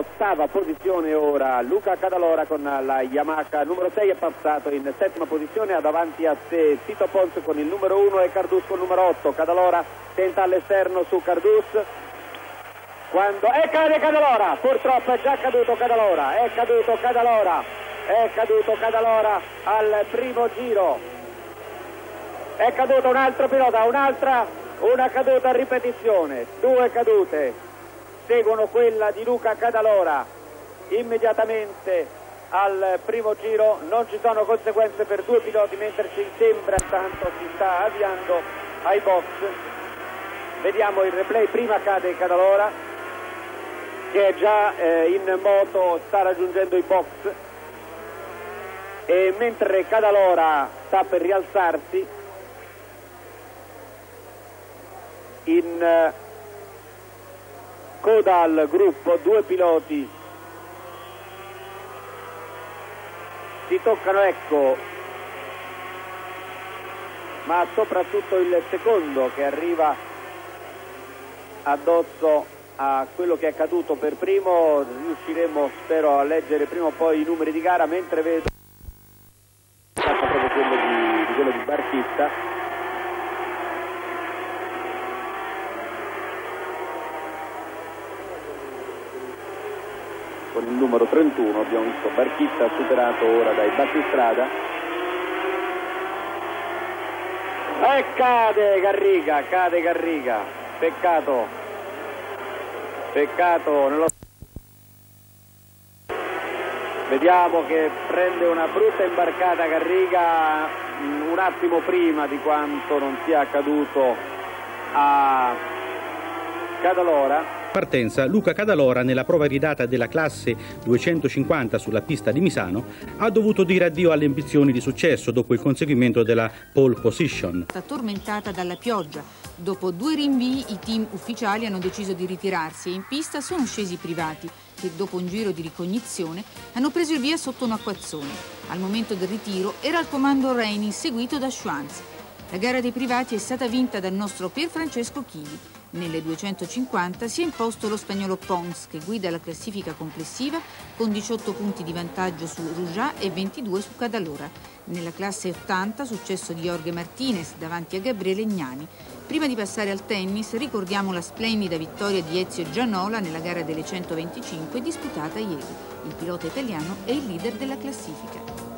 ottava posizione ora Luca Cadalora con la Yamaha numero 6 è passato in settima posizione ha davanti a sé Tito Pons con il numero 1 e Cardus con il numero 8 Cadalora tenta all'esterno su Cardus. Quando e cade Cadalora purtroppo è già caduto Cadalora è caduto Cadalora è caduto Cadalora al primo giro. È caduto un altro pilota un'altra una caduta a ripetizione due cadute seguono quella di Luca Cadalora. Immediatamente al primo giro non ci sono conseguenze per due piloti mentre ci sembra tanto si sta avviando ai box. Vediamo il replay prima cade Cadalora che è già eh, in moto, sta raggiungendo i box. E mentre Cadalora sta per rialzarsi in eh, coda al gruppo due piloti. Si toccano ecco ma soprattutto il secondo che arriva addosso a quello che è accaduto per primo. Riusciremo spero a leggere prima o poi i numeri di gara mentre vedo quello di, di, quello di Barchista con il numero 31 abbiamo visto Barchista superato ora dai Battistrada. E cade Garriga cade Garriga. Peccato. Peccato nello... vediamo che prende una brutta imbarcata Garriga un attimo prima di quanto non sia accaduto a Cadalora partenza, Luca Cadalora, nella prova ridata della classe 250 sulla pista di Misano, ha dovuto dire addio alle ambizioni di successo dopo il conseguimento della pole position. Tormentata dalla pioggia, dopo due rinvii i team ufficiali hanno deciso di ritirarsi e in pista sono scesi i privati che dopo un giro di ricognizione hanno preso il via sotto un acquazzone. Al momento del ritiro era al comando Reini seguito da Schwanz. La gara dei privati è stata vinta dal nostro Pier Francesco Chili. Nelle 250 si è imposto lo spagnolo Pons che guida la classifica complessiva con 18 punti di vantaggio su Rouja e 22 su Cadalora. Nella classe 80 successo di Jorge Martinez davanti a Gabriele Gnani. Prima di passare al tennis ricordiamo la splendida vittoria di Ezio Gianola nella gara delle 125 disputata ieri. Il pilota italiano è il leader della classifica.